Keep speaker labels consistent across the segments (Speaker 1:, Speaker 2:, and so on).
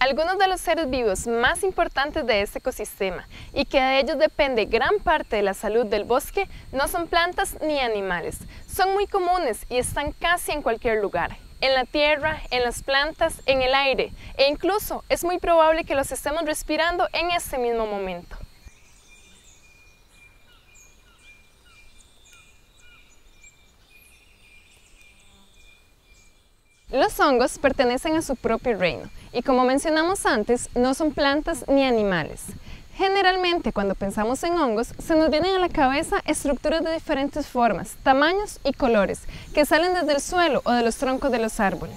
Speaker 1: Algunos de los seres vivos más importantes de este ecosistema y que de ellos depende gran parte de la salud del bosque no son plantas ni animales. Son muy comunes y están casi en cualquier lugar, en la tierra, en las plantas, en el aire e incluso es muy probable que los estemos respirando en este mismo momento. Los hongos pertenecen a su propio reino y como mencionamos antes, no son plantas ni animales. Generalmente cuando pensamos en hongos se nos vienen a la cabeza estructuras de diferentes formas, tamaños y colores que salen desde el suelo o de los troncos de los árboles.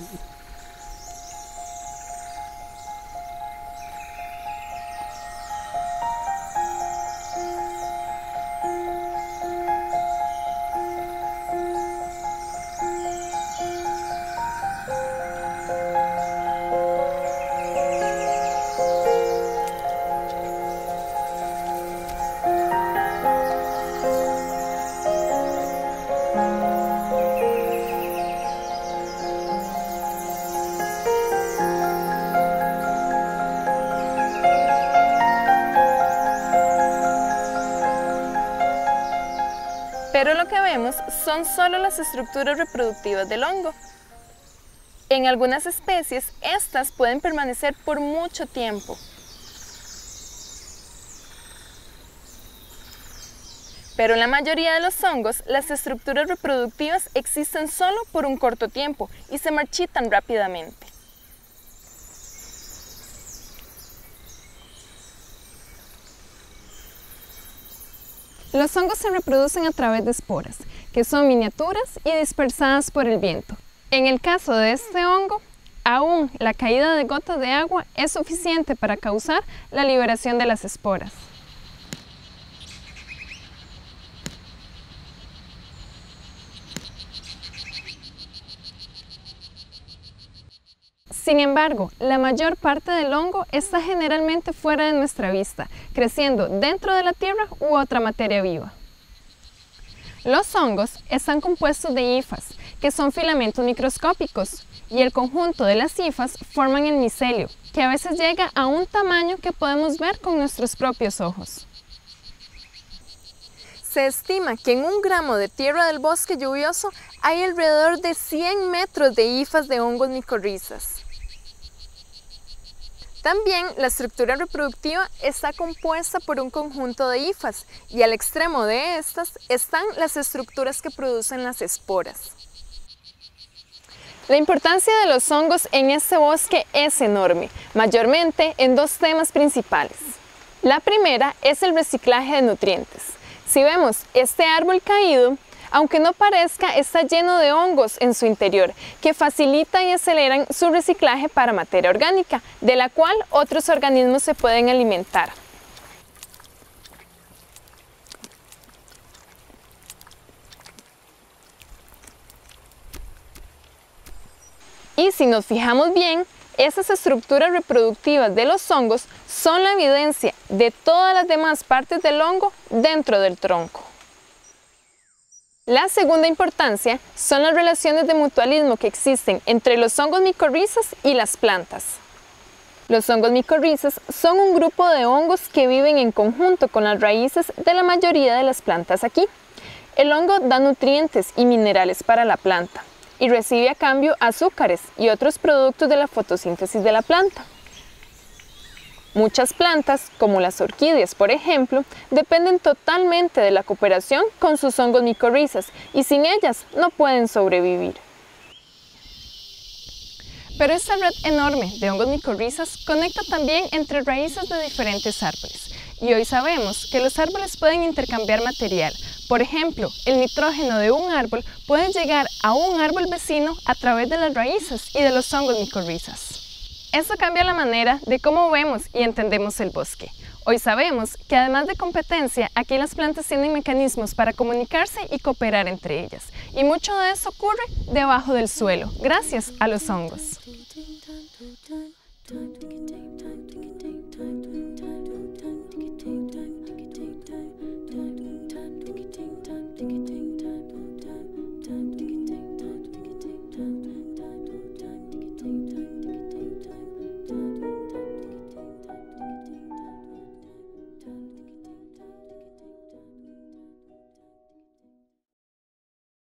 Speaker 1: Pero lo que vemos son solo las estructuras reproductivas del hongo. En algunas especies, estas pueden permanecer por mucho tiempo. Pero en la mayoría de los hongos, las estructuras reproductivas existen solo por un corto tiempo y se marchitan rápidamente. Los hongos se reproducen a través de esporas, que son miniaturas y dispersadas por el viento. En el caso de este hongo, aún la caída de gotas de agua es suficiente para causar la liberación de las esporas. Sin embargo, la mayor parte del hongo está generalmente fuera de nuestra vista, creciendo dentro de la tierra u otra materia viva. Los hongos están compuestos de hifas, que son filamentos microscópicos, y el conjunto de las hifas forman el micelio, que a veces llega a un tamaño que podemos ver con nuestros propios ojos. Se estima que en un gramo de tierra del bosque lluvioso hay alrededor de 100 metros de hifas de hongos micorrizas. También la estructura reproductiva está compuesta por un conjunto de hifas y al extremo de estas están las estructuras que producen las esporas. La importancia de los hongos en este bosque es enorme, mayormente en dos temas principales. La primera es el reciclaje de nutrientes. Si vemos este árbol caído, aunque no parezca, está lleno de hongos en su interior, que facilitan y aceleran su reciclaje para materia orgánica, de la cual otros organismos se pueden alimentar. Y si nos fijamos bien, esas estructuras reproductivas de los hongos son la evidencia de todas las demás partes del hongo dentro del tronco. La segunda importancia son las relaciones de mutualismo que existen entre los hongos micorrizas y las plantas. Los hongos micorrizas son un grupo de hongos que viven en conjunto con las raíces de la mayoría de las plantas aquí. El hongo da nutrientes y minerales para la planta y recibe a cambio azúcares y otros productos de la fotosíntesis de la planta. Muchas plantas, como las orquídeas por ejemplo, dependen totalmente de la cooperación con sus hongos micorrizas y sin ellas no pueden sobrevivir. Pero esta red enorme de hongos micorrizas conecta también entre raíces de diferentes árboles. Y hoy sabemos que los árboles pueden intercambiar material. Por ejemplo, el nitrógeno de un árbol puede llegar a un árbol vecino a través de las raíces y de los hongos micorrizas. Eso cambia la manera de cómo vemos y entendemos el bosque. Hoy sabemos que además de competencia, aquí las plantas tienen mecanismos para comunicarse y cooperar entre ellas. Y mucho de eso ocurre debajo del suelo, gracias a los hongos.